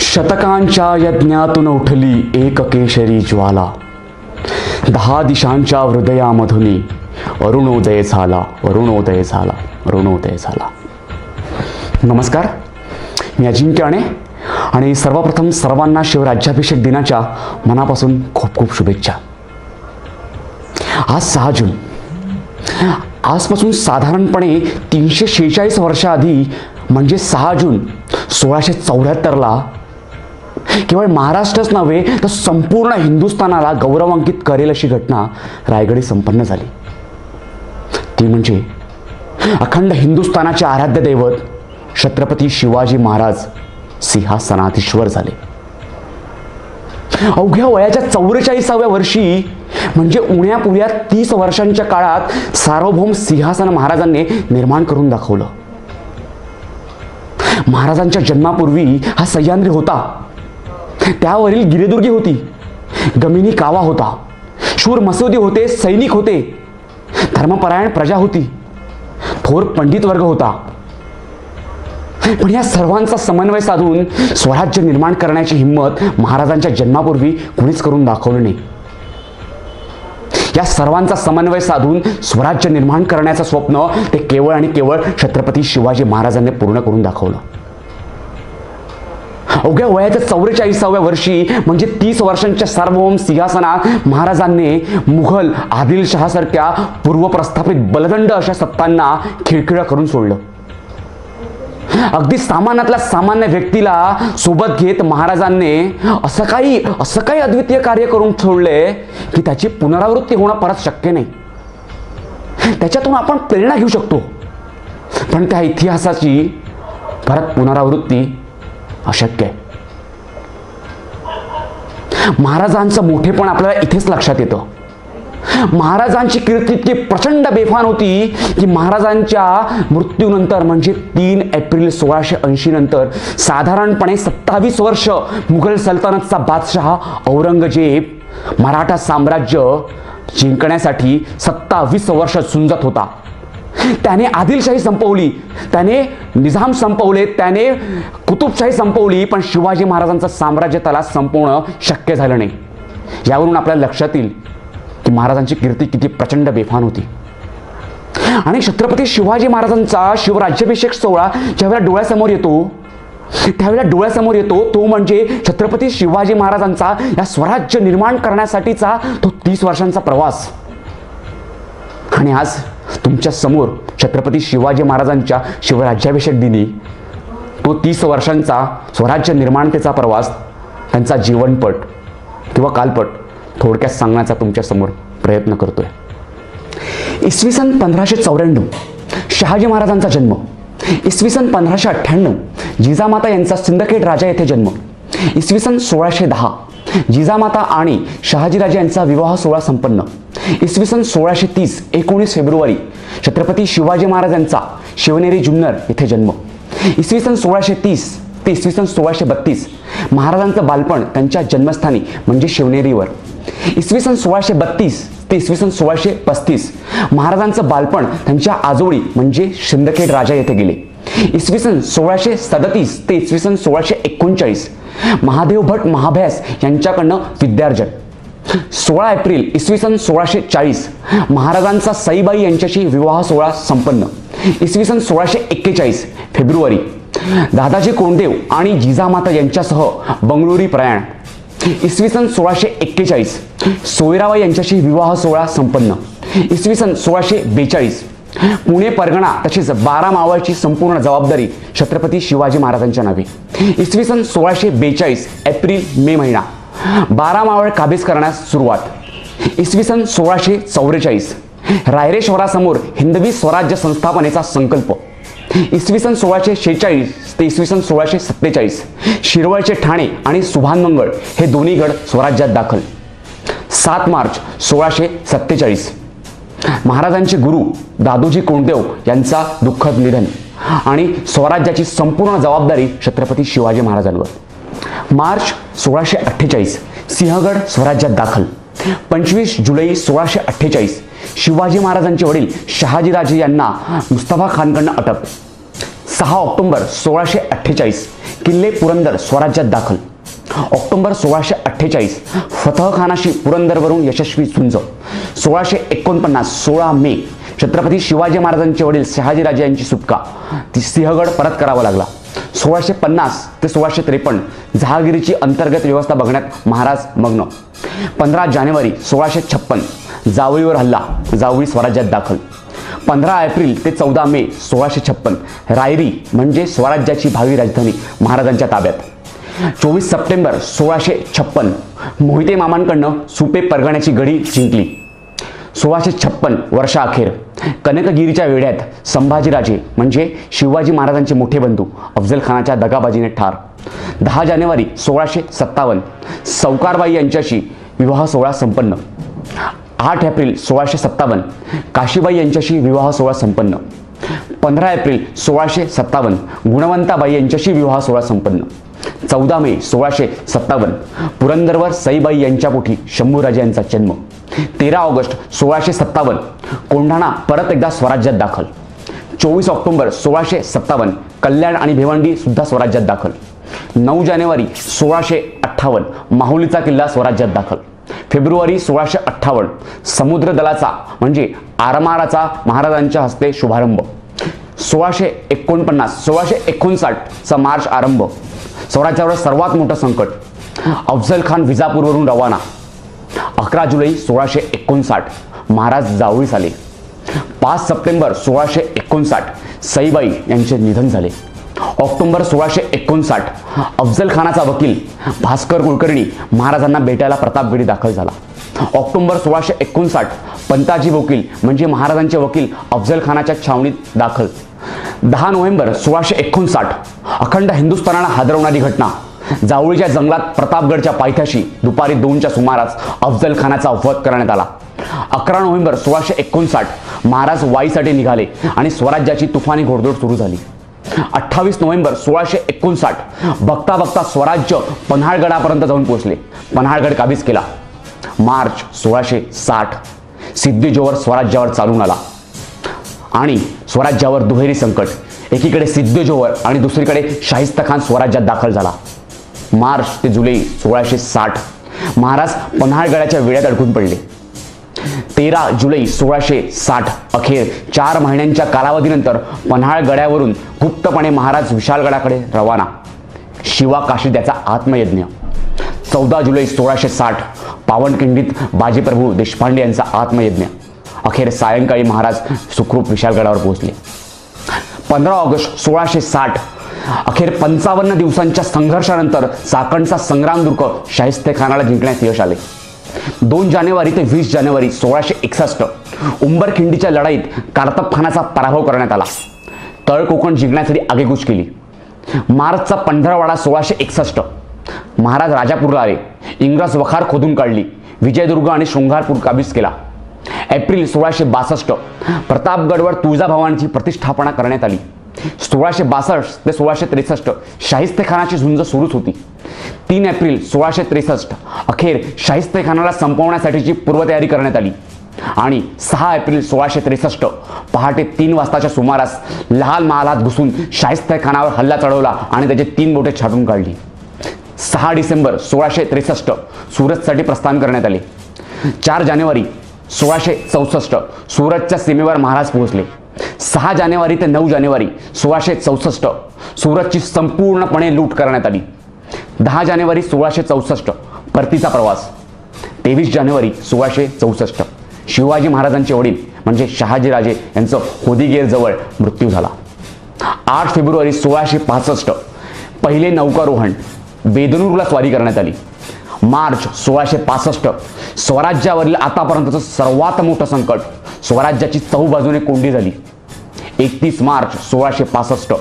शतकांच्या यज्ञातून उठली एक केशरी ज्वाला. दहा दिशांच्या हृदयामधून अरुणोदय झाला अरुणोदय झाला अरुणोदय झाला. नमस्कार. मी अजिंक्य अणे आणि सर्वप्रथम सर्वांना शिवराज्याभिषेक दिनाच्या मनापासून खूप खूप शुभेच्छा. आज सहा जून. आजपासून साधारणपणे तीनशे शेहेचाळीस वर्षाआधी म्हणजे सहा जून सोळाशे चौऱ्याहत्तरला केवळ महाराष्ट्रच नव्हे तर संपूर्ण हिंदुस्थानाला गौरवांकित करेल अशी घटना रायगडी संपन्न झाली. ती म्हणजे अखंड हिंदुस्थानाचे आराध्य दैवत छत्रपती शिवाजी महाराज सिंहासनाधीश्वर झाले. अवघ्या वयाच्या चौवेचाळीसाव्या वर्षी म्हणजे उण्यापुण्या तीस वर्षांच्या काळात सार्वभौम सिंहासन महाराजांनी निर्माण करून दाखवलं. महाराजांच्या जन्मापूर्वी हा सह्याद्री होता. त्यावरील गिरेदुर्गी होती. गमिनी कावा होता. शूर मसोदी होते सैनिक होते. धर्मपरायण प्रजा होती. थोर पंडित वर्ग होता. पण या सर्वांचा समन्वय साधून स्वराज्य निर्माण करण्याची हिंमत महाराजांच्या जन्मापूर्वी कुणीच करून दाखवलं नाही. या सर्वांचा समन्वय साधून स्वराज्य निर्माण करण्याचं स्वप्न ते केवळ आणि केवळ छत्रपती शिवाजी महाराजांनी पूर्ण करून दाखवलं. अवघ्या वयाच्या चौवेचाळीसाव्या वर्षी म्हणजे तीस वर्षांच्या सार्वभौम सिंहासनात महाराजांनी मुघल आदिलशहासारख्या पूर्वप्रस्थापित बलदंड अशा सत्तांना खिळखिळं करून सोडलं. अगदी सामान्यातल्या सामान्य व्यक्तीला सोबत घेत महाराजांनी असं काही असं काही अद्वितीय कार्य करून सोडले की त्याची पुनरावृत्ती होणं परत शक्य नाही. त्याच्यातून आपण प्रेरणा घेऊ शकतो. पण त्या इतिहासाची परत पुनरावृत्ती अशक्य आहे. महाराजांचं मोठेपण आपल्याला इथेच लक्षात येतं. महाराजांची कीर्ती इतकी प्रचंड बेफान होती की महाराजांच्या मृत्यूनंतर म्हणजे तीन एप्रिल सोळाशे ऐंशी नंतर साधारणपणे सत्तावीस वर्ष मुघल सल्तनतचा बादशहा औरंगजेब मराठा साम्राज्य जिंकण्यासाठी सत्तावीस वर्ष झुंजत होता. त्याने आदिलशाही संपवली. त्याने निजाम संपवले त्याने कुतुबशाही संपवली पण शिवाजी महाराजांचं साम्राज्य त्याला संपवणं शक्य झालं नाही. यावरून आपल्याला लक्षात येईल की महाराजांची कीर्ती किती प्रचंड बेफान होती. आणि छत्रपती शिवाजी महाराजांचा शिवराज्याभिषेक सोहळा ज्यावेळेला डोळ्यासमोर येतो त्यावेळेला डोळ्यासमोर येतो तो म्हणजे छत्रपती शिवाजी महाराजांचा या स्वराज्य निर्माण करण्यासाठीचा तो तीस वर्षांचा प्रवास. आणि आज तुमच्यासमोर छत्रपती शिवाजी महाराजांच्या शिवराज्याभिषेक दिनी तो तीस वर्षांचा स्वराज्य निर्माणतेचा प्रवास त्यांचा जीवनपट किंवा कालपट थोडक्यात सांगण्याचा तुमच्यासमोर प्रयत्न करतोय. इसवी सन पंधराशे चौऱ्याण्णव शहाजी महाराजांचा जन्म. इसवी सन पंधराशे अठ्ठ्याण्णव जिजामाता यांचा सिंदखेड राजा येथे जन्म. इसवी सन सोळाशे दहा जिजामाता आणि शहाजीराजे यांचा विवाह सोहळा संपन्न. इसवी सन सोळाशे तीस एकोणीस फेब्रुवारी. छत्रपती शिवाजी महाराजांचा शिवनेरी जुन्नर येथे जन्म. इसवी सन सोळाशे तीस ते इसवी सन सोळाशे बत्तीस महाराजांचं बालपण त्यांच्या जन्मस्थानी म्हणजे शिवनेरीवर. इसवी सन सोळाशे बत्तीस ते इसवी सन सोळाशे पस्तीस महाराजांचं बालपण त्यांच्या आजोळी म्हणजे शिंदखेड राजा येथे गेले. इसवी सन सोळाशे सदतीस ते इसवी सन सोळाशे एकोणचाळीस महादेव भट महाभ्यास यांच्याकडनं विद्यार्जन. सोळा एप्रिल इसवी सन सोळाशे चाळीस महाराजांचा सईबाई यांच्याशी विवाह सोहळा संपन्न. इसवी सन सोळाशे एक्केचाळीस फेब्रुवारी. दादाजी कोंडदेव आणि जिजामाता यांच्यासह बंगळुरी प्रयाण. इसवी सन सोळाशे एक्केचाळीस सोयराबाई यांच्याशी विवाह सोहळा संपन्न. इसवी सन सोळाशे बेचाळीस पुणे परगणा तसेच बारा मावळची संपूर्ण जबाबदारी छत्रपती शिवाजी महाराजांच्या नावे. इसवी सन सोळाशे बेचाळीस एप्रिल मे महिना. बारा मावळ काबीज करण्यास सुरुवात. इसवी सन सोळाशे चौवेचाळीस. रायरेश्वरासमोर हिंदवी स्वराज्य संस्थापनेचा संकल्प. इसवी सन सोळाशे शेहेचाळीस ते इसवी सन सोळाशे सत्तेचाळीस. शिरवळचे ठाणे आणि सुभानमंगळ हे दोन्ही गड स्वराज्यात दाखल. सात मार्च सोळाशे सत्तेचाळीस. महाराजांचे गुरु दादोजी कोंडदेव यांचा दुःखद निधन आणि स्वराज्याची संपूर्ण जबाबदारी छत्रपती शिवाजी महाराजांवर. मार्च सोळाशे अठ्ठेचाळीस. सिंहगड स्वराज्यात दाखल. पंचवीस जुलै सोळाशे अठ्ठेचाळीस. शिवाजी महाराजांचे वडील शहाजीराजे यांना मुस्तफा खानकडनं अटक. सहा ऑक्टोंबर सोळाशे अठ्ठेचाळीस. किल्ले पुरंदर स्वराज्यात दाखल. ऑक्टोबर सोळाशे अठ्ठेचाळीस. फतहखानाशी पुरंदरवरून यशस्वी झुंज. सोळाशे एकोणपन्नास सोळा मे. छत्रपती शिवाजी महाराजांचे वडील शहाजीराजे यांची सुटका. ती सिंहगड परत करावा लागला. सोळाशे पन्नास ते सोळाशे त्रेपन्न जहागिरीची अंतर्गत व्यवस्था बघण्यात महाराज मग्न. पंधरा जानेवारी सोळाशे छप्पन जावळीवर हल्ला जावळी स्वराज्यात दाखल. पंधरा एप्रिल ते चौदा मे सोळाशे छप्पन रायरी म्हणजे स्वराज्याची भावी राजधानी महाराजांच्या ताब्यात. चोवीस सप्टेंबर सोळाशे छप्पन मोहिते मामांकडनं सुपे परगण्याची गडी जिंकली. सोळाशे छप्पन वर्षाअखेर कनकगिरीच्या वेढ्यात संभाजीराजे म्हणजे शिवाजी महाराजांचे मोठे बंधू अफजल खानाच्या दगाबाजीने ठार. दहा जानेवारी सोळाशे सत्तावन्न सौकारबाई यांच्याशी विवाह सोहळा संपन्न. आठ एप्रिल सोळाशे सत्तावन्न काशीबाई यांच्याशी विवाह सोहळा संपन्न. पंधरा एप्रिल सोळाशे सत्तावन्न गुणवंताबाई यांच्याशी विवाह सोहळा संपन्न. चौदा मे सोळाशे सत्तावन्न पुरंदरवर सईबाई यांच्या पोटी शंभूराजे यांचा जन्म. तेरा ऑगस्ट सोळाशे सत्तावन्न. कोंढाणा परत एकदा स्वराज्यात दाखल. चोवीस ऑक्टोबर सोळाशे सत्तावन्न. कल्याण आणि भिवंडी सुद्धा स्वराज्यात दाखल. नऊ जानेवारी सोळाशे अठ्ठावन्न. माहुलीचा किल्ला स्वराज्यात दाखल. फेब्रुवारी सोळाशे अठ्ठावन्न. समुद्र दलाचा म्हणजे आरमाराचा महाराजांच्या हस्ते शुभारंभ. सोळाशे एकोणपन्नास सोळाशे एकोणसाठचा मार्च आरंभ. स्वराज्यावर सर्वात मोठं संकट. अफजल खान विजापूरवरून रवाना. अकरा जुलै सोळाशे एकोणसाठ. महाराज जावळीस आले. पाच सप्टेंबर सोळाशे एकोणसाठ. सईबाई यांचे निधन झाले. ऑक्टोबर सोळाशे एकोणसाठ. अफजल खानाचा वकील भास्कर कुलकर्णी महाराजांना भेटायला प्रतापगडी दाखल झाला. ऑक्टोबर सोळाशे एकोणसाठ. पंताजी वकील म्हणजे महाराजांचे वकील अफजल खानाच्या छावणीत दाखल. दहा नोव्हेंबर सोळाशे एकोणसाठ. अखंड हिंदुस्थानाला हादरवणारी घटना. जावळीच्या जंगलात प्रतापगडच्या पायथ्याशी दुपारी दोनच्या सुमारास अफजल खानाचा वध करण्यात आला. अकरा नोव्हेंबर सोळाशे एकोणसाठ महाराज वाईसाठी निघाले आणि स्वराज्याची तुफानी घोडदौड सुरू झाली. अठ्ठावीस नोव्हेंबर सोळाशे एकोणसाठ बघता बघता स्वराज्य पन्हाळगडापर्यंत जाऊन पोहोचले. पन्हाळगड काबीज केला. मार्च सोळाशे साठ सिद्धी स्वराज्यावर चालून आला. आणि स्वराज्यावर दुहेरी संकट. एकीकडे सिद्धजोहर आणि दुसरीकडे शाहिस्त खान स्वराज्यात दाखल झाला. मार्च ते जुलै सोळाशे साठ. महाराज पन्हाळगडाच्या वेळात अडकून पडले. तेरा जुलै सोळाशे साठ अखेर चार महिन्यांच्या कालावधीनंतर पन्हाळ गड्यावरून गुप्तपणे महाराज विशालगडाकडे रवाना. शिवा काशी त्याचा आत्मयज्ञ. चौदा जुलै सोळाशे साठ पावनखिंडीत बाजीप्रभू देशपांडे यांचा आत्मयज्ञ. अखेर सायंकाळी महाराज सुखरूप विशालगडावर पोहोचले. पंधरा ऑगस्ट सोळाशे साठ अखेर पंचावन्न दिवसांच्या संघर्षानंतर चाकणचा संग्रामदुर्ग शाहिस्ते खानाला जिंकण्यात यश आले. दोन जानेवारी ते वीस जानेवारी सोळाशे एकसष्ट उंबरखिंडीच्या लढाईत कार्तब खानाचा पराभव करण्यात आला. तळ कोकण जिंकण्यासाठी आगेकूच केली. मार्चचा पंधरावाडा सोळाशे एकसष्ट महाराज राजापूरला आले इंग्रज वखार खोदून काढली विजयदुर्ग आणि शृंगारपूर काबीज केला. एप्रिल सोळाशे बासष्ट प्रतापगडवर तुळजाभवानीची प्रतिष्ठापना करण्यात आली. सोळाशे बासष्ट ते सोळाशे त्रेसष्ट शाहिस्तेखानाची झुंज सुरूच होती. तीन एप्रिल सोळाशे त्रेसष्ट अखेर शाहिस्तेखानाला संपवण्यासाठीची पूर्वतयारी करण्यात आली. आणि सहा एप्रिल सोळाशे त्रेसष्ट पहाटे तीन वाजताच्या सुमारास लाल महालात घुसून शाहिस्तेखानावर हल्ला चढवला आणि त्याचे तीन बोटे छाटून काढली. सहा डिसेंबर सोळाशे त्रेसष्ट सुरतसाठी प्रस्थान करण्यात आले. चार जानेवारी सोळाशे चौसष्ट सुरतच्या सीमेवर महाराज पोहोचले. सहा जानेवारी ते नऊ जानेवारी सोळाशे चौसष्ट. सुरतची संपूर्णपणे लूट करण्यात आली. दहा जानेवारी सोळाशे चौसष्ट परतीचा प्रवास. तेवीस जानेवारी सोळाशे चौसष्ट. शिवाजी महाराजांचे वडील म्हणजे शहाजीराजे यांचं होदिगेरजवळ मृत्यू झाला. आठ फेब्रुवारी सोळाशे पासष्ट पहिले नौकारोहण बेदनूरला स्वारी करण्यात आली. मार्च सोळाशे पासष्ट स्वराज्यावरील आतापर्यंतचं सर्वात मोठं संकट स्वराज्याची चहू बाजूने कोंडी झाली. एकतीस मार्च सोळाशे पासष्ट.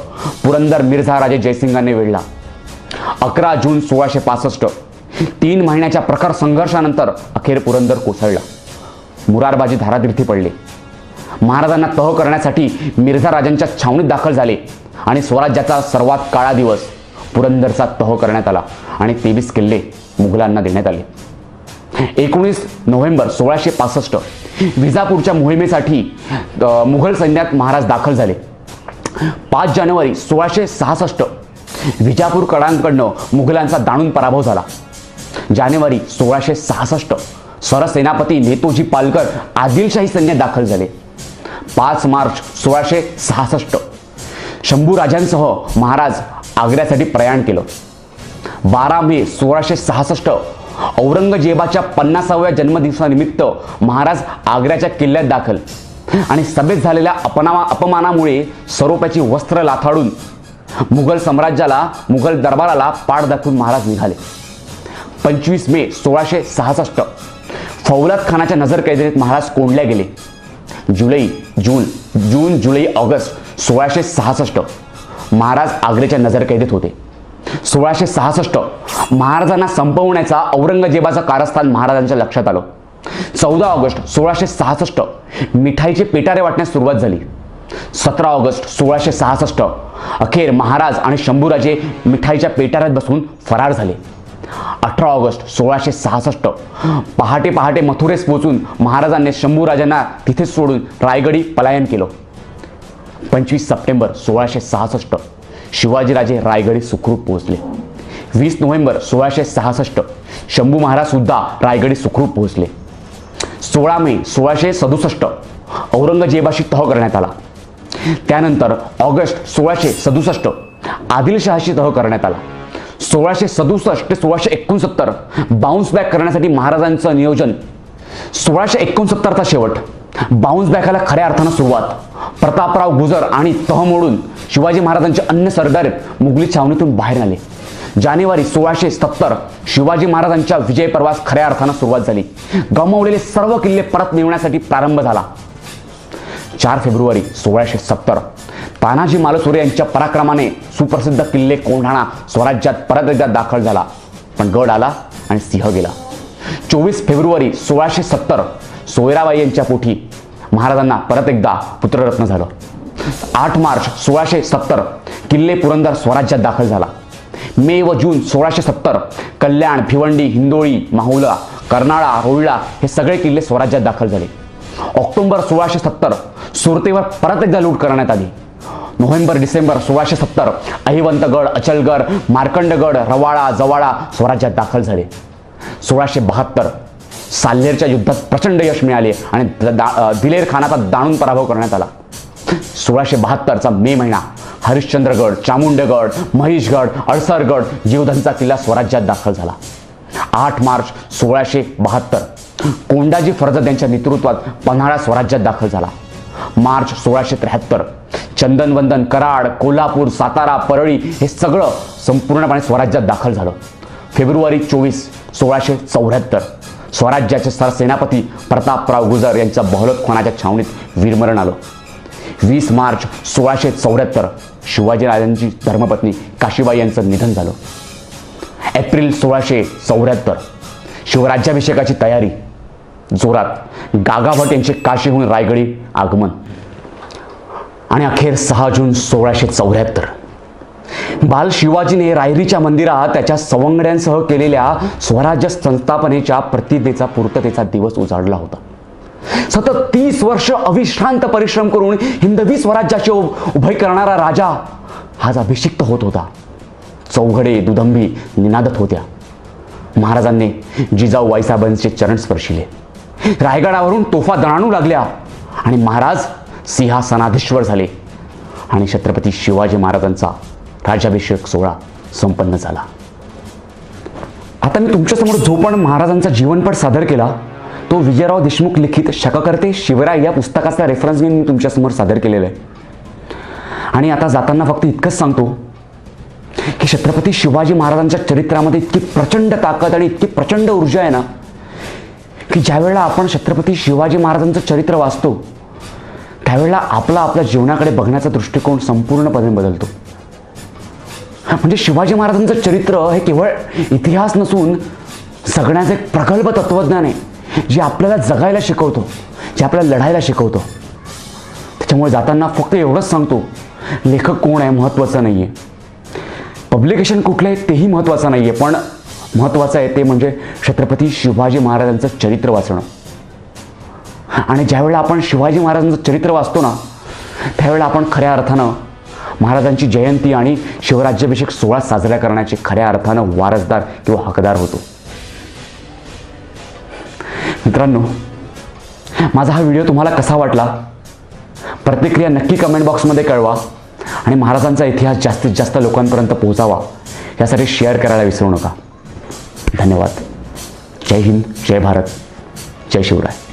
पुरंदर मिर्झा राजे जयसिंगाने वेढला. अकरा जून सोळाशे पासष्ट. तीन महिन्याच्या प्रखर संघर्षानंतर अखेर पुरंदर कोसळला. मुरारबाजी धारातीर्थी पडले. महाराजांना तह करण्यासाठी मिर्झा राजांच्या छावणीत दाखल झाले आणि स्वराज्याचा सर्वात काळा दिवस पुरंदरचा तह करण्यात आला आणि तेवीस किल्ले मुघलांना देण्यात आले. एकोणीस नोव्हेंबर सोळाशे पासष्ट विजापूरच्या मोहिमेसाठी मुघल सैन्यात महाराज दाखल झाले. पाच जानेवारी सोळाशे सहासष्ट विजापूर कडांकडनं मुघलांचा दाणून पराभव झाला. जानेवारी सोळाशे सहासष्ट सरसेनापती नेतोजी पालकर आदिलशाही सैन्यात दाखल झाले. पाच मार्च सोळाशे सहासष्ट शंभूराजांसह महाराज आग्र्यासाठी प्रयाण केलं. बारा मे सोळाशे सहासष्ट औरंगजेबाच्या पन्नासाव्या जन्मदिवसानिमित्त महाराज आग्र्याच्या किल्ल्यात दाखल. आणि सभेत झालेल्या अपनामा अपमानामुळे सरोप्याची वस्त्र लाथाडून मुघल साम्राज्याला मुघल दरबाराला पाठ दाखवून महाराज निघाले. पंचवीस मे सोळाशे सहासष्ट फौलाद खानाच्या नजरकैदेत महाराज कोंडल्या गेले. जुलै जून जून जुलै ऑगस्ट सोळाशे सहासष्ट महाराज आग्र्याच्या नजरकैदेत होते. सोळाशे सहासष्ट. महाराजांना संपवण्याचा औरंगजेबाचं कारस्थान महाराजांच्या लक्षात आलं. चौदा ऑगस्ट सोळाशे सहासष्ट. मिठाईचे पेटारे वाटण्यास सुरुवात झाली. सतरा ऑगस्ट सोळाशे सहासष्ट. अखेर महाराज आणि शंभूराजे मिठाईच्या पेटाऱ्यात बसून फरार झाले. अठरा ऑगस्ट सोळाशे सहासष्ट. पहाटे पहाटे मथुरेस पोहोचून महाराजांनी शंभूराजांना तिथेच सोडून रायगडी पलायन केलं. पंचवीस सप्टेंबर सोळाशे सहासष्ट. शिवाजीराजे रायगडी सुखरूप पोहोचले. वीस नोव्हेंबर सोळाशे सहासष्ट शंभू महाराज सुद्धा रायगडी सुखरूप पोहोचले. सोळा मे सोळाशे सदुसष्ट औरंगजेबाशी तह करण्यात आला. त्यानंतर ऑगस्ट सोळाशे सदुसष्ट आदिलशहाशी तह करण्यात आला. सोळाशे सदुसष्ट ते सोळाशे एकोणसत्तर बाउन्स बॅक करण्यासाठी महाराजांचं नियोजन. सोळाशे एकोणसत्तरचा शेवट. बाउन्स बॅकाला खऱ्या अर्थानं सुरुवात. प्रतापराव गुजर आणि तह मोडून शिवाजी महाराजांचे अन्य सरदार मुघली छावणीतून बाहेर आले. जानेवारी सोळाशे सत्तर शिवाजी महाराजांच्या विजय प्रवास खऱ्या अर्थानं सुरुवात झाली. गमावलेले सर्व किल्ले परत मिळवण्यासाठी प्रारंभ झाला. चार फेब्रुवारी सोळाशे सत्तर तानाजी मालसुरे यांच्या पराक्रमाने सुप्रसिद्ध किल्ले कोंढाणा स्वराज्यात परत एकदा दाखल झाला. पण गड आला आणि सिंह गेला. चोवीस फेब्रुवारी सोळाशे सत्तर सोयराबाई यांच्या पोटी महाराजांना परत एकदा पुत्ररत्न झालं. आठ मार्च सोळाशे सत्तर किल्ले पुरंदर स्वराज्यात दाखल झाला. मे व जून सोळाशे सत्तर कल्याण भिवंडी हिंदोळी माहुला कर्नाळा रोळला हे सगळे किल्ले स्वराज्यात दाखल झाले. ऑक्टोबर सोळाशे सत्तर सुरतेवर परत एकदा लूट करण्यात आली. नोव्हेंबर डिसेंबर सोळाशे सत्तर अहिवंतगड अचलगड मार्कंडगड रवाळा जवाळा स्वराज्यात दाखल झाले. सोळाशे बहात्तर साल्लेरच्या युद्धात प्रचंड यश मिळाले आणि दा- दिलेर खानाचा दाणून पराभव करण्यात आला. सोळाशे बहात्तरचा मे महिना हरिश्चंद्रगड चामुंडगड महेशगड अडसरगड जीवधनचा किल्ला स्वराज्यात दाखल झाला. आठ मार्च सोळाशे बहात्तर कोंडाजी फर्जद यांच्या नेतृत्वात पन्हाळा स्वराज्यात दाखल झाला. मार्च सोळाशे त्र्याहत्तर चंदनवंदन कराड कोल्हापूर सातारा परळी हे सगळं संपूर्णपणे स्वराज्यात दाखल झालं. फेब्रुवारी चोवीस सोळाशे चौऱ्याहत्तर स्वराज्याचे सरसेनापती प्रतापराव गुजर यांच्या बहलोत खोनाच्या छावणीत वीरमरण आलं. वीस मार्च सोळाशे चौऱ्याहत्तर शिवाजीराजांची धर्मपत्नी काशीबाई यांचं निधन झालं. एप्रिल सोळाशे चौऱ्याहत्तर शिवराज्याभिषेकाची तयारी. जोरात गागाभट यांचे काशीहून रायगडी आगमन. आणि अखेर सहा जून सोळाशे चौऱ्याहत्तर बाल शिवाजीने रायरीच्या मंदिरात त्याच्या सवंगड्यांसह केलेल्या स्वराज्य संस्थापनेच्या प्रतिज्ञेचा पूर्ततेचा दिवस उजाडला होता. सतत तीस वर्ष अविश्रांत परिश्रम करून हिंदवी स्वराज्याचे उभय करणारा राजा आज अभिषिक्त होत होता. चौघडे दुदंबी निनादत होत्या. महाराजांनी जिजाऊ वाईसाहेबांचे चरण स्पर्शिले. रायगडावरून तोफा दणाणू लागल्या आणि महाराज सिंहासनाधीश्वर झाले आणि छत्रपती शिवाजी महाराजांचा राज्याभिषेक सोहळा संपन्न झाला. आता मी तुमच्यासमोर जो पण महाराजांचा जीवनपट सादर केला तो विजयराव देशमुख लिखित शककर्ते शिवराय या पुस्तकाचा रेफरन्स घेऊन मी तुमच्यासमोर सादर केलेला आहे. आणि आता जाताना फक्त इतकंच सांगतो की छत्रपती शिवाजी महाराजांच्या चरित्रामध्ये इतकी प्रचंड ताकद आणि इतकी प्रचंड ऊर्जा आहे ना की ज्यावेळेला आपण छत्रपती शिवाजी महाराजांचं चरित्र वाचतो त्यावेळेला आपला आपल्या जीवनाकडे बघण्याचा दृष्टिकोन संपूर्णपणे बदलतो. म्हणजे शिवाजी महाराजांचं चरित्र हे केवळ इतिहास नसून जगण्याचं एक प्रगल्भ तत्वज्ञान आहे जे आपल्याला जगायला शिकवतो जे आपल्याला लढायला शिकवतो. त्याच्यामुळे जाताना फक्त एवढंच सांगतो लेखक कोण आहे महत्त्वाचं नाही आहे पब्लिकेशन कुठलं आहे तेही महत्त्वाचं नाही आहे पण महत्त्वाचं आहे ते म्हणजे छत्रपती शिवाजी महाराजांचं चरित्र वाचणं. आणि ज्यावेळेला आपण शिवाजी महाराजांचं चरित्र वाचतो ना त्यावेळेला आपण खऱ्या अर्थानं महाराजांची जयंती आणि शिवराज्याभिषेक सोहळा साजरा करण्याचे खऱ्या अर्थानं वारसदार किंवा हकदार होतो. मित्रांनो माझा हा व्हिडिओ तुम्हाला कसा वाटला? प्रतिक्रिया नक्की कमेंट बॉक्समध्ये कळवा आणि महाराजांचा इतिहास जास्तीत जास्त लोकांपर्यंत पोहोचावा यासाठी शेअर करायला विसरू नका. धन्यवाद. जय हिंद जय भारत जय शिवराय.